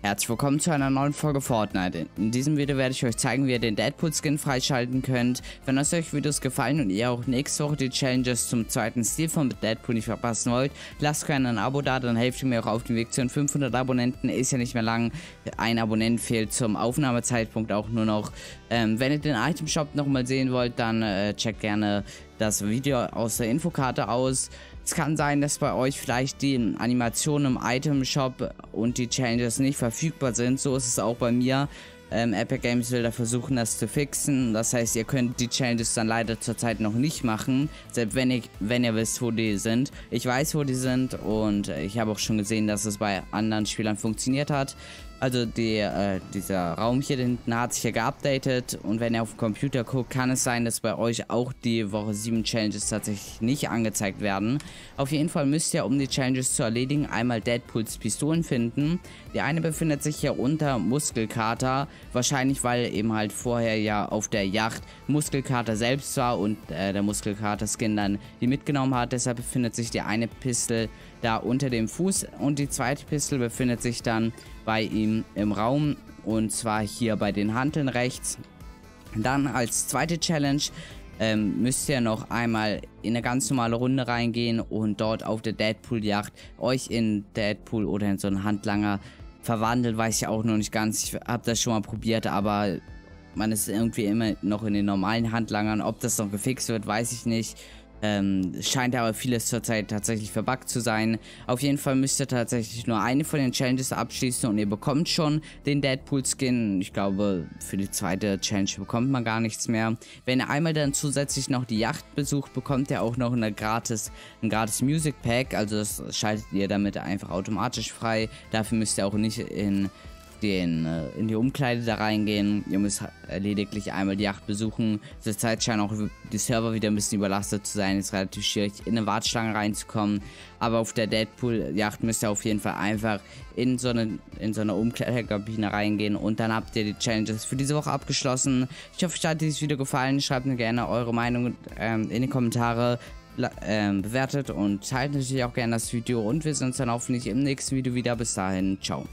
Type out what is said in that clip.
Herzlich willkommen zu einer neuen Folge Fortnite. In diesem Video werde ich euch zeigen, wie ihr den Deadpool Skin freischalten könnt. Wenn euch solche Videos gefallen und ihr auch nächste Woche die Challenges zum zweiten Stil von Deadpool nicht verpassen wollt, lasst gerne ein Abo da, dann helft ihr mir auch auf dem Weg zu den 500 Abonnenten. Ist ja nicht mehr lang, ein Abonnent fehlt zum Aufnahmezeitpunkt auch nur noch. Ähm, wenn ihr den Item Shop nochmal sehen wollt, dann äh, checkt gerne das Video aus der Infokarte aus. Es kann sein, dass bei euch vielleicht die Animationen im Item Shop und die Changes nicht verfügbar sind. So ist es auch bei mir. Ähm, Epic Games will da versuchen, das zu fixen. Das heißt, ihr könnt die Changes dann leider zurzeit noch nicht machen. Selbst wenn, ich, wenn ihr wisst, wo die sind. Ich weiß, wo die sind und ich habe auch schon gesehen, dass es bei anderen Spielern funktioniert hat. Also die, äh, dieser Raum hier hinten hat sich ja geupdatet und wenn ihr auf dem Computer guckt, kann es sein, dass bei euch auch die Woche 7 Challenges tatsächlich nicht angezeigt werden. Auf jeden Fall müsst ihr, um die Challenges zu erledigen, einmal Deadpools Pistolen finden. Die eine befindet sich ja unter Muskelkater, wahrscheinlich weil eben halt vorher ja auf der Yacht Muskelkater selbst war und äh, der Muskelkater-Skin dann die mitgenommen hat. Deshalb befindet sich die eine Pistole da unter dem Fuß und die zweite Pistole befindet sich dann bei ihm im Raum und zwar hier bei den Hanteln rechts. Dann als zweite Challenge ähm, müsst ihr noch einmal in eine ganz normale Runde reingehen und dort auf der Deadpool-Yacht euch in Deadpool oder in so einen Handlanger verwandeln, weiß ich auch noch nicht ganz. Ich habe das schon mal probiert, aber man ist irgendwie immer noch in den normalen Handlangern. Ob das noch gefixt wird, weiß ich nicht. Ähm, scheint aber vieles zurzeit tatsächlich verbuggt zu sein. Auf jeden Fall müsst ihr tatsächlich nur eine von den Challenges abschließen und ihr bekommt schon den Deadpool Skin. Ich glaube, für die zweite Challenge bekommt man gar nichts mehr. Wenn ihr einmal dann zusätzlich noch die Yacht besucht, bekommt ihr auch noch eine gratis, ein gratis Music Pack. Also das schaltet ihr damit einfach automatisch frei. Dafür müsst ihr auch nicht in den, äh, in die Umkleide da reingehen. Ihr müsst lediglich einmal die Yacht besuchen. Zurzeit scheinen auch die Server wieder ein bisschen überlastet zu sein. Es ist relativ schwierig, in eine Warteschlange reinzukommen. Aber auf der Deadpool-Yacht müsst ihr auf jeden Fall einfach in so eine, in so eine Umkleidekabine reingehen. Und dann habt ihr die Challenges für diese Woche abgeschlossen. Ich hoffe, euch hat dieses Video gefallen. Schreibt mir gerne eure Meinung ähm, in die Kommentare. Ähm, bewertet und teilt natürlich auch gerne das Video und wir sehen uns dann hoffentlich im nächsten Video wieder. Bis dahin, ciao.